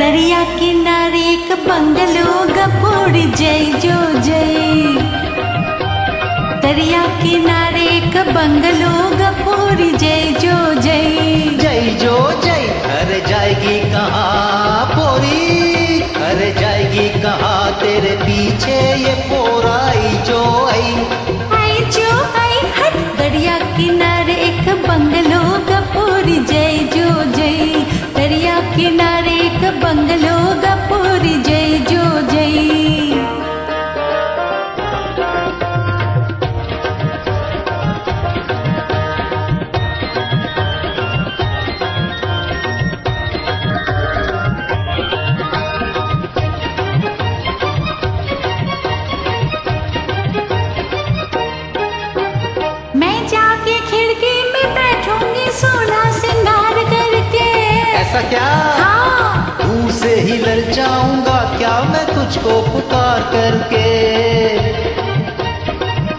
दरिया किनारे एक बंगलो गपोड़ जय, जो जय। दरिया किनारे एक बंगलो गपोड़ जय, जो जय। जय, जो जय अरे जाएगी कहाँ पोरी? अरे जाएगी कहाँ तेरे पीछे ये पोराई क्या मैं तुझको पुकार करके।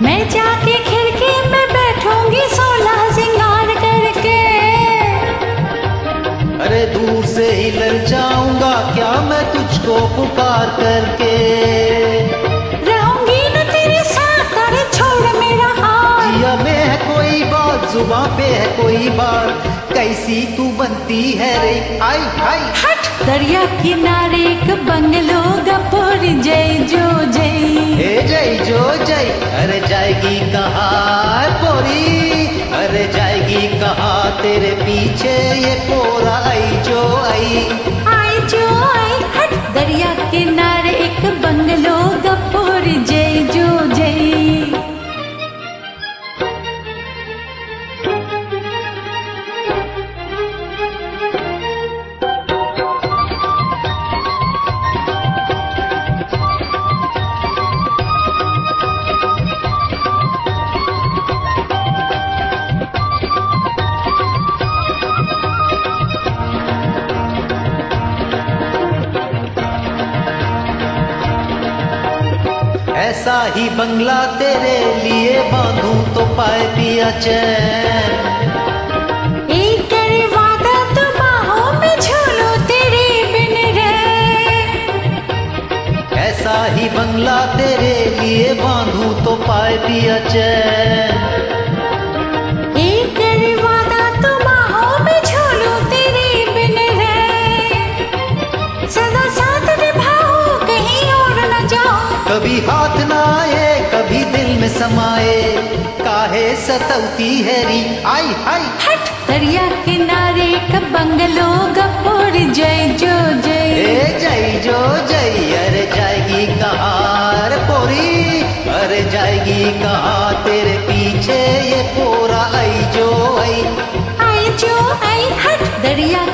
मैं जाके खिड़की में बैठूँगी सोलह सिंगार करके। अरे दूर से ही ललचाऊँगा क्या मैं तुझको पुकार करके? रहूँगी न तेरे साथ अरे छोड़ मेरा हाथ जिया में है कोई बात जुबा पे है कोई बात। कैसी तू बनती है रे? आई हाय हट दरिया किनारे एक बंगलो दरिया किनारे ऐसा ही बंगला तेरे लिए बांधू तो पाए पिया चैन। तो ऐसा ही बंगला तेरे लिए बांधू तो पाए पिया चैन। सतौती हैरी आई आई। हाय हट दरिया किनारे का बंगलो गपोर जय जो जय। ए जय जो जय अरे जाएगी कहाँ रे पोरी। अरे जाएगी कहा तेरे पीछे ये पोरा। आई जो आई। आई जो आई हट दरिया